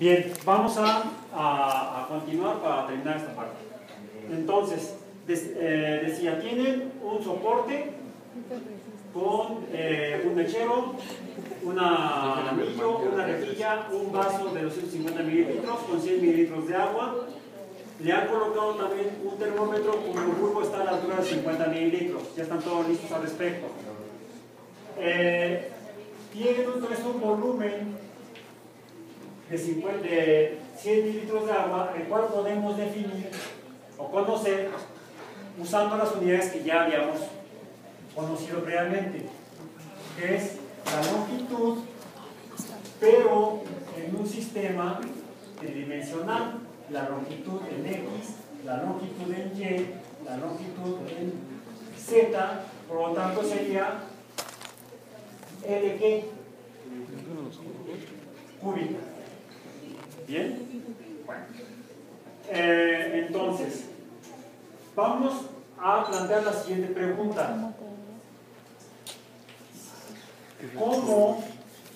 Bien, vamos a, a- continuar para terminar esta parte. Entonces, eh, decía, tienen un soporte con eh, un mechero, una anillo, una rejilla, un vaso de 250 mililitros con 100 mililitros de agua. Le han colocado también un termómetro cuyo bulbo está a la altura de 50 mililitros. Ya están todos listos al respecto. Eh, tienen entonces un volumen de, 50 de 100 mililitros de agua, el cual podemos definir o conocer usando las unidades que ya habíamos conocido previamente, que es la longitud, pero en un sistema tridimensional, la longitud en X, la longitud en Y, la longitud en Z, por lo tanto sería LG cúbica. ¿Bien? Bueno. Eh, entonces, vamos a plantear la siguiente pregunta. ¿Cómo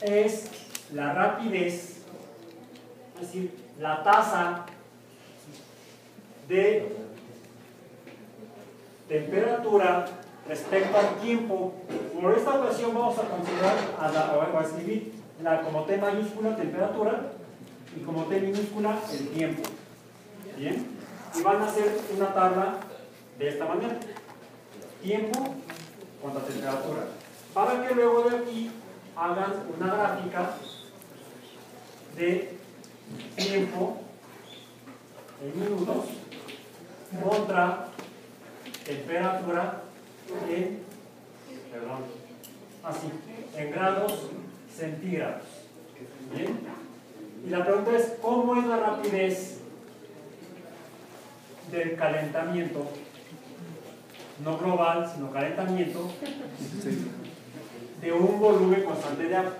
es la rapidez, es decir, la tasa de temperatura respecto al tiempo? Por esta ocasión vamos a considerar a la- a escribir la, como T mayúscula temperatura y como T minúscula el tiempo. ¿Bien? Y van a hacer una tabla de esta manera. Tiempo contra temperatura. Para que luego de aquí hagan una gráfica de tiempo en minutos contra temperatura en, perdón, así, en grados centígrados. ¿Bien? Y la pregunta es, ¿cómo es la rapidez del calentamiento? No global, sino calentamiento de un volumen constante de agua.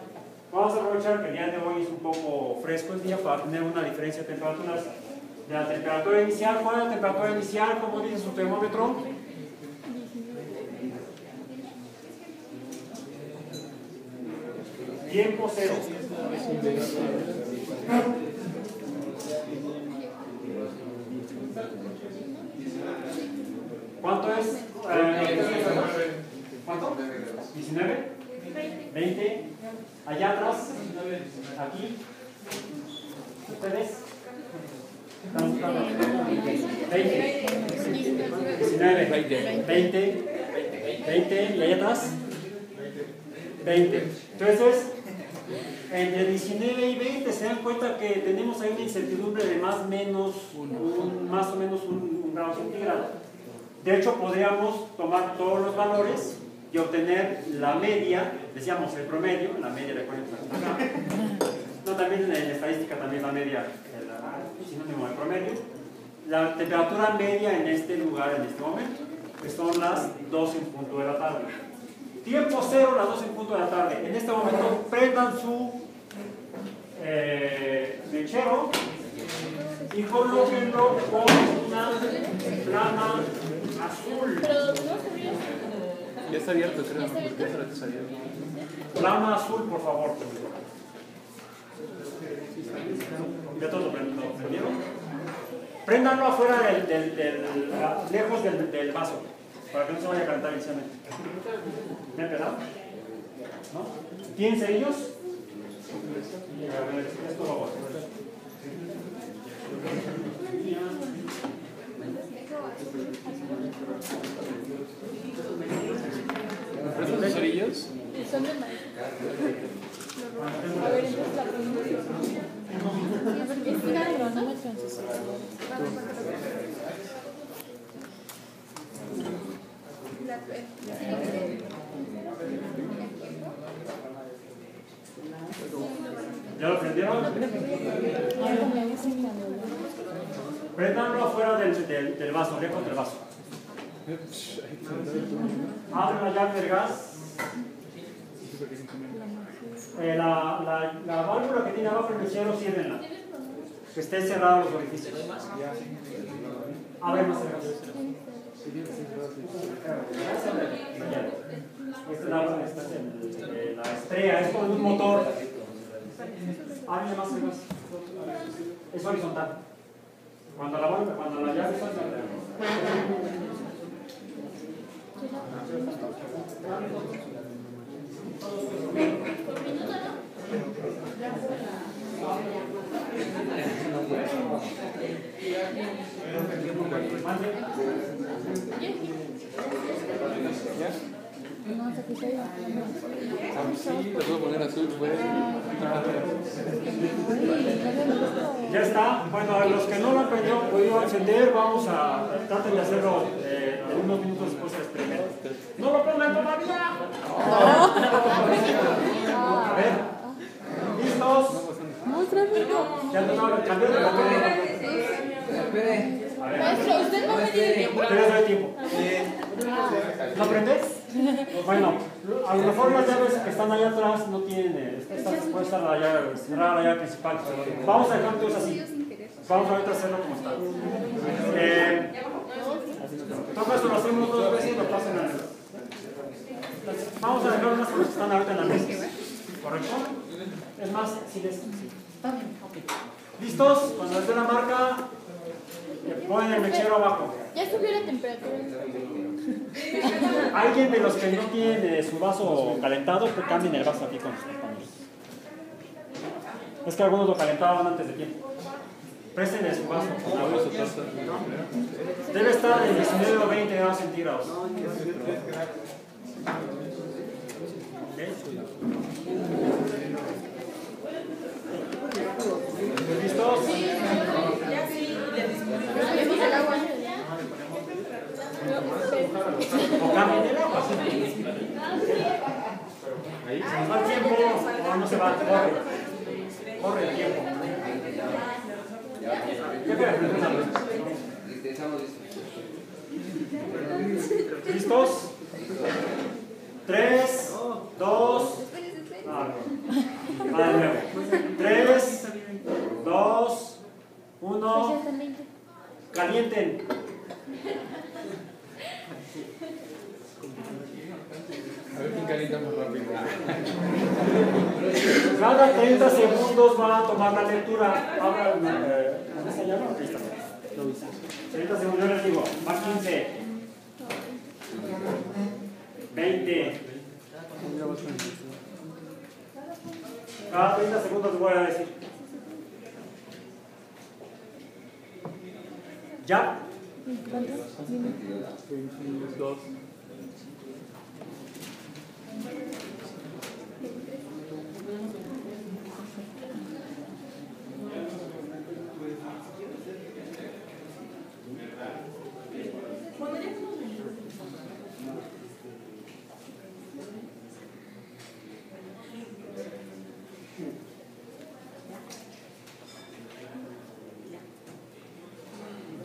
Vamos a aprovechar que el día de hoy es un poco fresco el día para tener una diferencia de temperaturas. De la temperatura inicial, ¿cuál es la temperatura inicial? ¿Cómo dice su termómetro? Tiempo cero. ¿Cuánto es? ¿Cuánto? ¿19? ¿20? Allá atrás. Aquí. ¿Ustedes? Estamos buscando. 20. 19. 20. 20. ¿Y allá atrás? 20. Entonces, entre 19 y 20 se dan cuenta que tenemos ahí una incertidumbre de más, menos, un- más o menos un, un grado centígrado. De hecho, podríamos tomar todos los valores y obtener la media, decíamos el promedio, la media de cuánto está acá. No, también en la estadística también la media, el sinónimo de promedio. La temperatura media en este lugar, en este momento, que son las 12 en punto de la tarde. Tiempo cero, las 12 en punto de la tarde. En este momento prendan su eh, mechero y colóquenlo con una flama azul. Ya está abierto, creo. Flama azul, por favor. Ya todo lo prend- lo prendieron. Préndanlo afuera del, del- del- lejos del, del vaso, para que no se vaya a calentar inicialmente. ¿Me han? ¿No? ¿Tienen cerillos? Son de. A ver, entonces pregunta es cronómetro en su ¿Ya lo prendieron? Préndanlo afuera del, del, vaso, lejos del vaso. Abren la llave del gas. Eh, la, la, la válvula que tiene abajo el mechero, ciérrenla. Que estén cerrados los orificios. Abre más el gas. Esta es la, la estrella, es como un motor. Más. Es horizontal. Cuando la, vuelve- cuando la llave. No, se. Ah, sí, lo puedo poner azul, pues. Ya está. Bueno, a los que no lo han podido, podido encender, vamos a tratar de hacerlo eh, en unos minutos después del experimento. ¡No lo pongan todavía! A ver. ¿Listos? No. Ya no, cambió de papel. A ver. Maestro, usted no me tiene tiempo. Tiempo. ¿No aprendes? Bueno, a lo mejor las llaves que están allá atrás no tienen, eh, esta puede estar la llave, la llave principal. Vamos a dejar todos así. Vamos ahorita a hacerlo como está. Eh, todo esto lo hacemos dos veces y lo pasan a Vamos a dejar unas cosas que están ahorita en la mesa. ¿Correcto? Es más, si les... Está bien, ok. ¿Listos? Cuando les dé la marca, le ponen el mechero abajo. Ya subió la temperatura. Alguien de los que no tienen eh, su vaso calentado, que cambien el vaso aquí con sus compañeros. Es que algunos lo calentaban antes de tiempo. Presten su vaso. Debe estar en 19 o 20 grados centígrados. ¿Ok? ¿Listos? Le puse el agua. O cambien el agua. Se nos va el tiempo. No, no se va, corre. Corre el tiempo. ¿Listos? Tres, dos, ah, no. Nuevo. Tres, dos, uno, calienten. Cada 30 segundos va a tomar la lectura. Ahora, eh, ¿cómo se llama? 30 segundos les digo. Más 15. 20. Cada 30 segundos voy a decir. ¿Ya? ¿Cuántos? 22.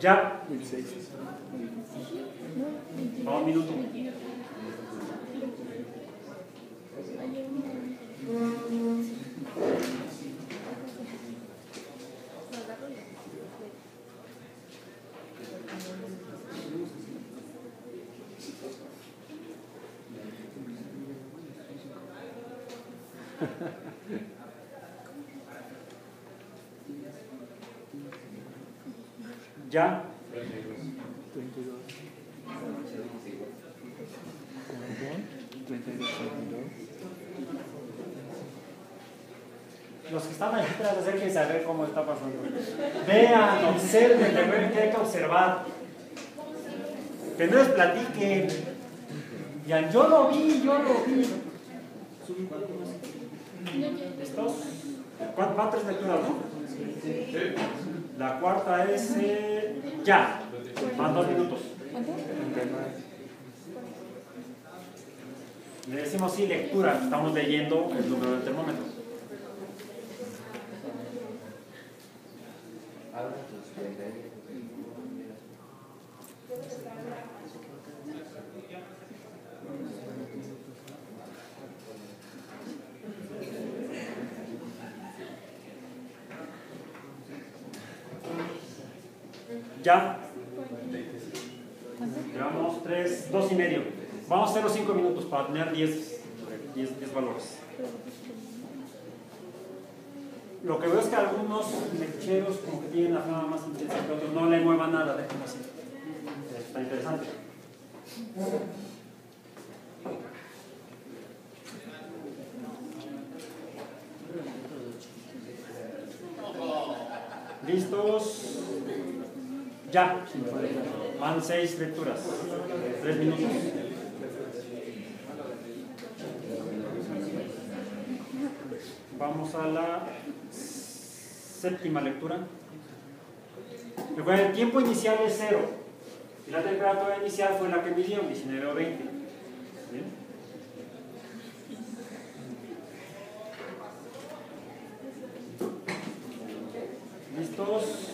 Já? 26. Só um minuto. Los que están allá atrás, acérquense a ver cómo está pasando. Vean, observen, recuerden que hay que observar. Que no les platiquen. Digan, yo lo vi, yo lo vi. ¿Cuántas van tres lecturas, no? La cuarta es eh, ya. Van dos minutos. Le decimos sí, lectura. Estamos leyendo el número del termómetro. Ya. Llevamos tres, dos y medio. Vamos a hacer los cinco minutos para tener diez, diez, diez valores. Lo que veo es que algunos lecheros como que tienen la flama más intensa que otros. No le muevan nada, déjenlo así. Está interesante. ¿Listos? Ya. Van seis lecturas. Tres minutos. Vamos a la séptima lectura. El tiempo inicial es cero. Y la temperatura inicial fue la que midió, 19 o 20. ¿Bien? ¿Listos?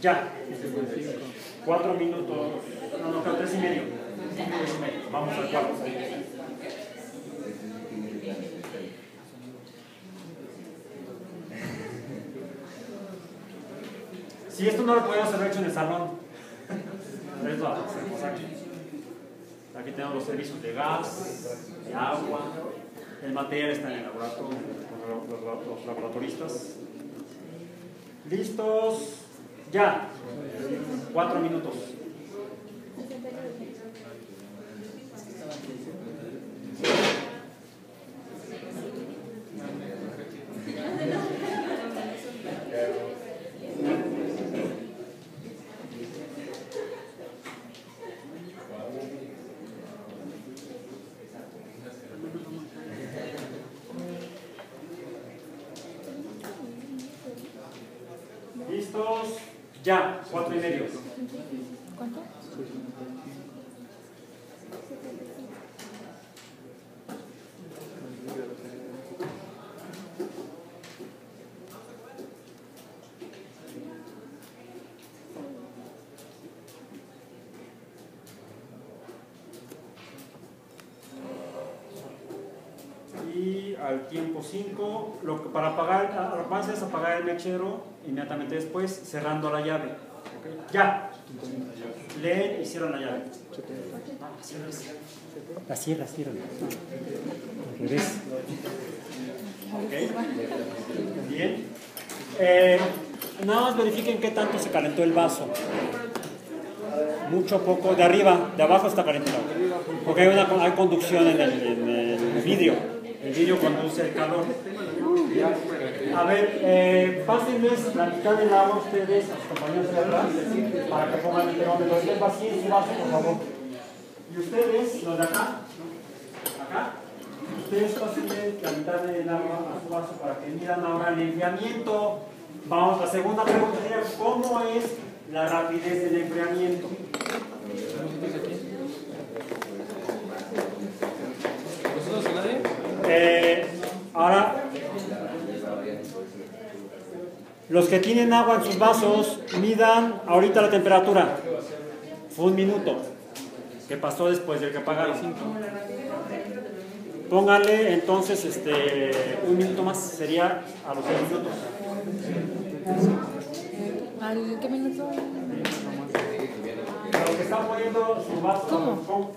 Ya. Cuatro minutos. No, no, creo tres y medio. Vamos al cuarto. Si esto no lo podemos haber hecho en el salón, aquí. Tenemos los servicios de gas, de agua, el material está en el laboratorio, los laboratoristas. ¿Listos? Ya. Cuatro minutos. ¿Listos? Ya. Cuatro y medio. ¿Cuánto? Y tiempo 5, lo que para apagar, a- lo que van a hacer es apagar el mechero inmediatamente después, cerrando la llave. Ya. Leen y cierran la llave. La cierras, cierran. Al revés. Bien. Eh, nada más verifiquen qué tanto se calentó el vaso. Mucho, poco. De arriba, de abajo está calentado. Porque hay, una, hay conducción en el, en el vidrio. El vidrio conduce el calor. A ver, eh, pásenles la mitad del agua ustedes, a sus compañeros de atrás, para que pongan el termómetro. Estén vacíos su vaso, por favor. Y ustedes, los de acá, acá, ustedes pásenle la mitad del agua a su vaso para que midan ahora el enfriamiento. Vamos, la segunda pregunta sería, ¿cómo es la rapidez del enfriamiento? ¿Vosotros a nadie? Eh, ahora, los que tienen agua en sus vasos, midan ahorita la temperatura. Fue un minuto. ¿Qué pasó después del que apagaron? Póngale entonces este, un minuto más, sería a los 6 minutos. ¿Al qué minuto? A los que están poniendo su vaso, ¿Cómo?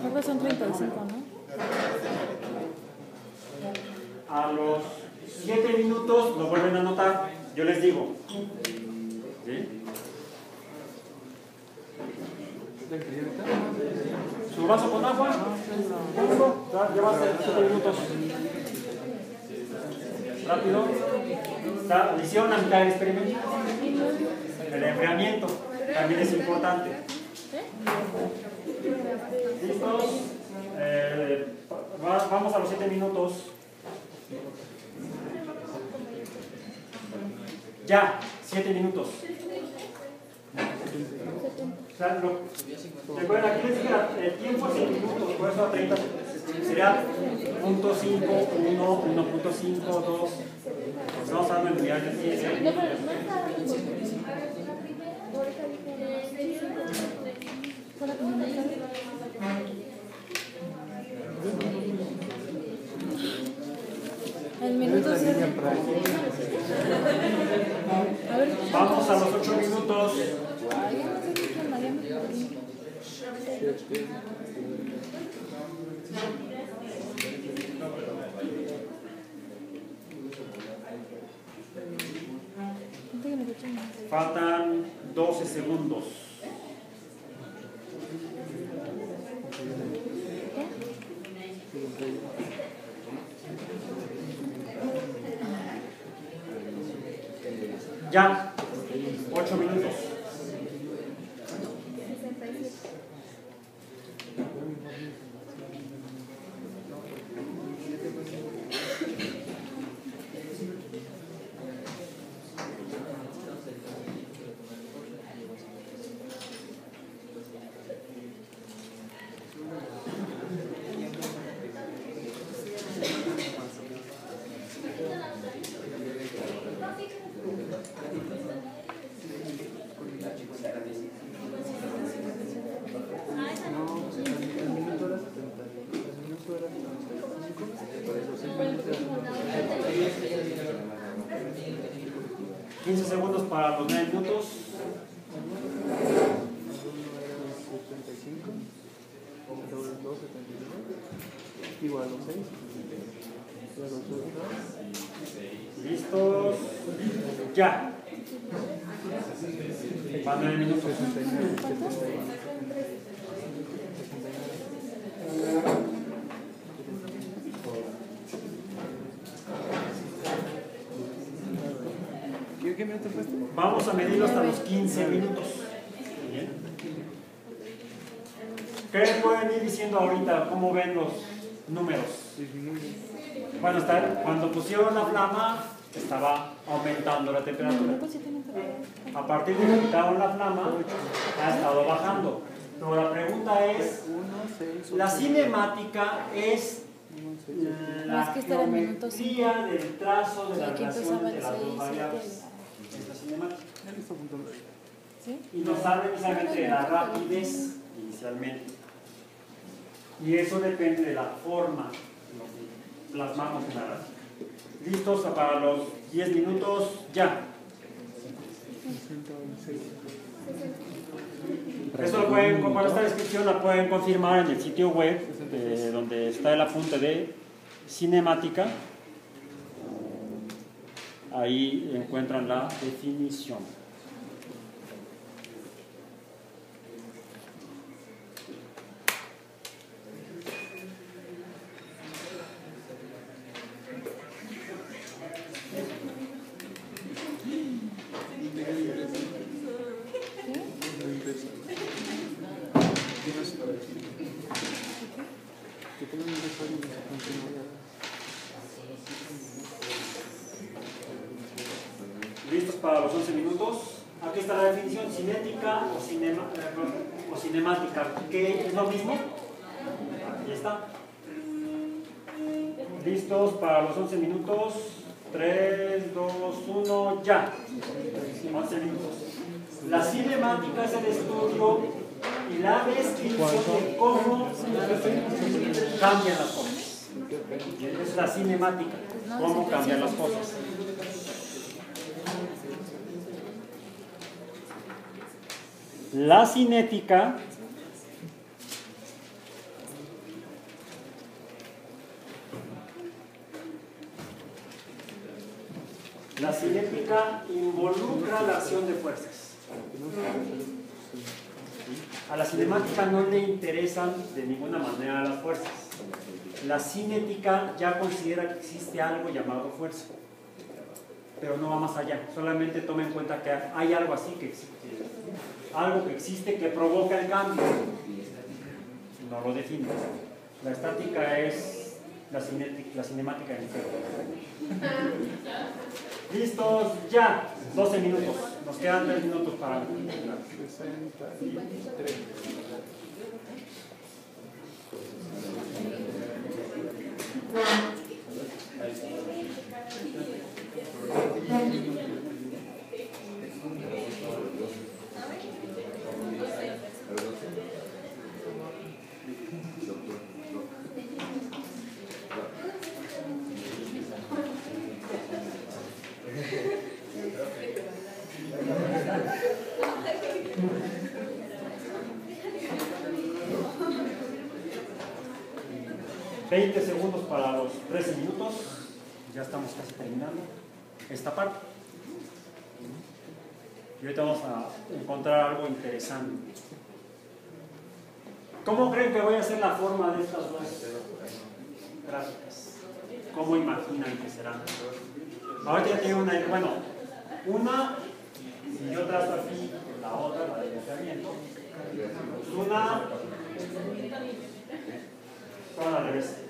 Creo que son 35, ¿no? A los 7 minutos lo vuelven a anotar. Yo les digo. ¿Sí? ¿Su vaso con agua? Lleva 7 minutos. Rápido. Está- la mitad del experimento. El enfriamiento también es importante. ¿Listos? Eh, va- vamos a los 7 minutos. Ya, siete minutos. O sea, no. Recuerden, aquí les dije el tiempo es en minutos, por eso a 30 sería 0.5, 1, 1.5, 2. Estamos hablando en unidades de ciencia. El minuto 7. A los 8 minutos. Faltan 12 segundos. Ya. 8 minutos. Quince segundos para los 9 minutos. Igual los 6. Listos. Ya. Van 9 minutos. ¿Qué, qué minuto fue este? Vamos a medirlo hasta los 15 minutos. Bien. ¿Qué pueden ir diciendo ahorita? ¿Cómo ven los números? Bueno, está, cuando pusieron la flama, estaba aumentando la temperatura. A partir de que quitaron la flama, ha estado bajando. Pero la pregunta es, 1, 6, la cinemática es 1, 6, la geometría del trazo de la relación el las dos 6, variables. 7. Es la cinemática. Y nos habla precisamente de la rapidez inicialmente. Y eso depende de la forma en que plasmamos en la gráfica. ¿Listos para los 10 minutos? Ya. 106. Eso lo pueden, con esta descripción la pueden confirmar en el sitio web eh, donde está el apunte de cinemática. Ahí encuentran la definición. Que tengan un usuario y continúe. ¿Listos para los 11 minutos? Aquí está la definición cinética o, cinema, o cinemática. ¿Qué es lo mismo? Ahí está. ¿Listos para los 11 minutos? 3, 2, 1, ya. 11 minutos. La cinemática es el estudio y la descripción de cómo cambian las cosas. Es la cinemática, cómo cambian las cosas. La cinética La cinética involucra la acción de fuerzas. A la cinemática no le interesan de ninguna manera las fuerzas. La cinética ya considera que existe algo llamado fuerza, pero no va más allá. Solamente toma en cuenta que hay algo así que existe, algo que existe que provoca el cambio. No lo define. La estática es la, la cinemática del infierno. Listos, ya. 12 minutos. Nos quedan 3 minutos para... Thank you. 20 segundos para los 13 minutos. Ya estamos casi terminando esta parte. Y ahorita vamos a encontrar algo interesante. ¿Cómo creen que voy a hacer la forma de estas dos gráficas? ¿Cómo imaginan que serán? Ahorita ya tengo una, bueno, una si yo trazo aquí la otra, la de pensamiento, una, toda la revés.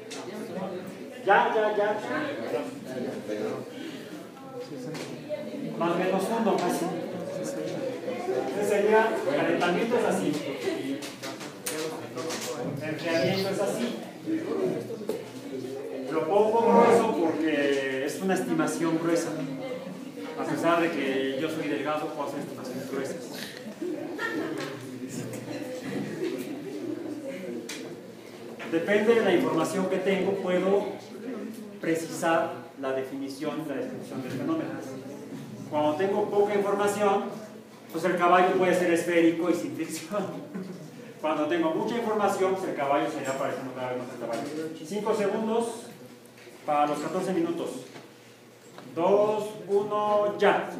Ya, ya, ya. Más menos uno casi. Entonces sería, calentamiento es así. Enfriamiento es así. Lo pongo grueso porque es una estimación gruesa. A pesar de que yo soy delgado, puedo hacer estimaciones gruesas. Depende de la información que tengo, puedo precisar la definición y la descripción del fenómeno. Cuando tengo poca información, pues el caballo puede ser esférico y sin fricción. Cuando tengo mucha información, pues el caballo sería pareciendo cada vez más el caballo. 5 segundos para los 14 minutos. 2, 1, ya.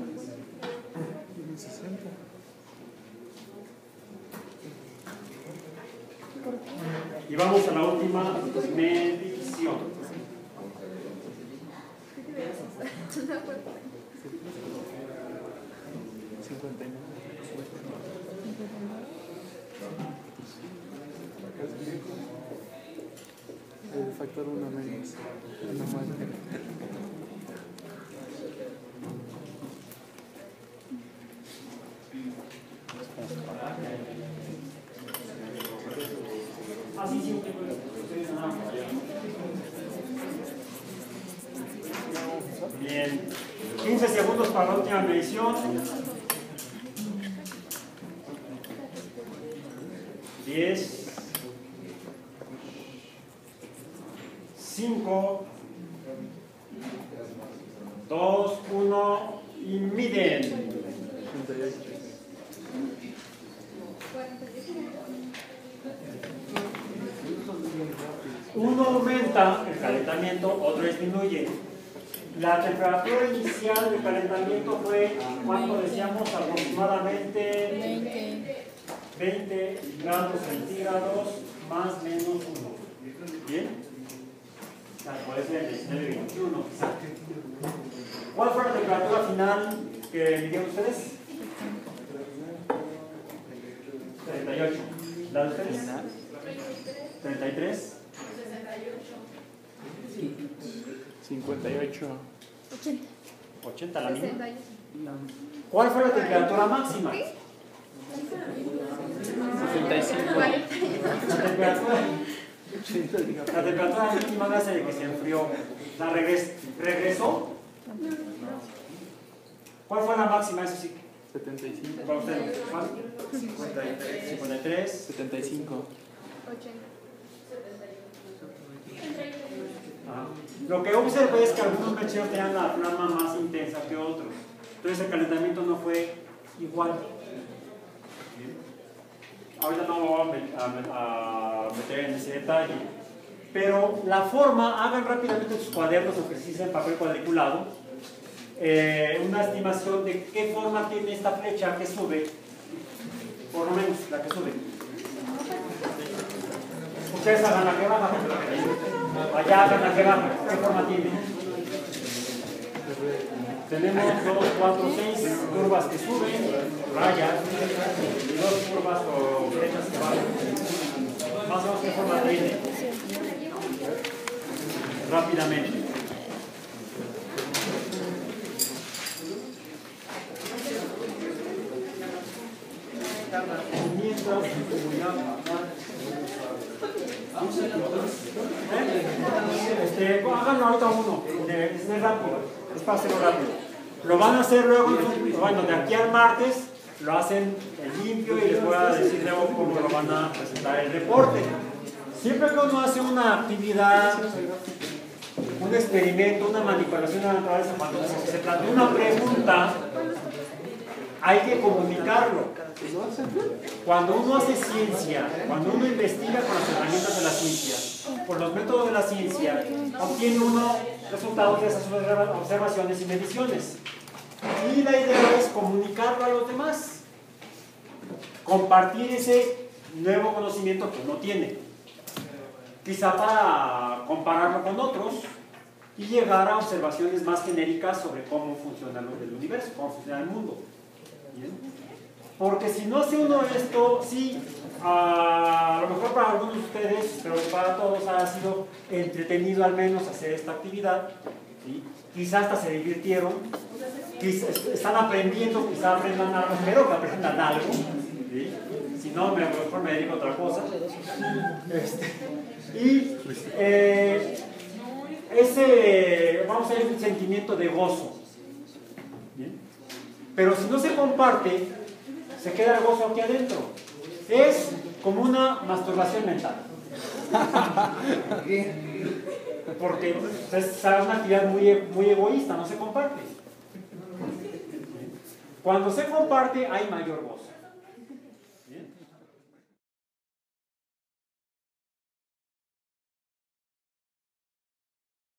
Y vamos a la última medición. El factor uno menos. Uno más. Así siempre. Bien. 15 segundos para la 10. 5. 2, 1 y miden. Uno aumenta el calentamiento, otro disminuye. La temperatura inicial del calentamiento fue, ¿cuánto decíamos? Aproximadamente 20. 20 grados centígrados más menos 1. ¿Bien? O sea, puede ser 19, 21 quizá. ¿Cuál fue la temperatura final que midieron ustedes? 38. ¿La de ustedes? 33. Cincuenta y ocho. 80. 80 la mínima. ¿Cuál fue la temperatura máxima? Sesenta y cinco. La temperatura, la temperatura mínima hace de que se enfrió. Sea, regres- regresó. ¿Cuál fue la máxima? Eso sí. Setenta y cinco. ¿Para usted? ¿Cuál? 53. Setenta y cinco. Lo que observé es que algunos mecheros tenían la flama más intensa que otros. Entonces el calentamiento no fue igual. Ahorita no me voy a met- a met- a meter en ese detalle. Pero la forma, hagan rápidamente sus cuadernos ejercicios en papel cuadriculado. eh, una estimación de qué forma tiene esta flecha que sube. Por lo menos la que sube. Ustedes hagan la que baja. Allá la que baja. ¿Qué forma tiene? Tenemos dos, cuatro, seis curvas que suben, rayas, y dos curvas o flechas que bajan. Más o menos qué forma tiene. Rápidamente. Mientras, Este, háganlo ahorita uno, es rápido, es para hacerlo rápido. Lo van a hacer luego, bueno, de aquí al martes, lo hacen en limpio y les voy a decir luego cómo lo van a presentar el reporte. Siempre que uno hace una actividad, un experimento, una manipulación de la naturaleza, cuando se plantea una pregunta, hay que comunicarlo. Cuando uno hace ciencia, cuando uno investiga con las herramientas de la ciencia, por los métodos de la ciencia, obtiene uno resultados de esas observa- observaciones y mediciones. Y la idea es comunicarlo a los demás. Compartir ese nuevo conocimiento que uno tiene. Quizá para compararlo con otros y llegar a observaciones más genéricas sobre cómo funciona el universo, cómo funciona el mundo. ¿Bien? Porque si no hace uno esto, sí, a lo mejor para algunos de ustedes, pero para todos ha sido entretenido al menos hacer esta actividad. ¿sí? Quizás hasta se divirtieron, quizás están aprendiendo, quizás aprendan algo, espero que aprendan algo. Si no, me, mejor me dedico a otra cosa. Este, y eh, ese, vamos a decir, un sentimiento de gozo. Pero si no se comparte, se queda el gozo aquí adentro. Es como una masturbación mental. Porque pues, es una actividad muy, muy egoísta, no se comparte. Cuando se comparte hay mayor gozo.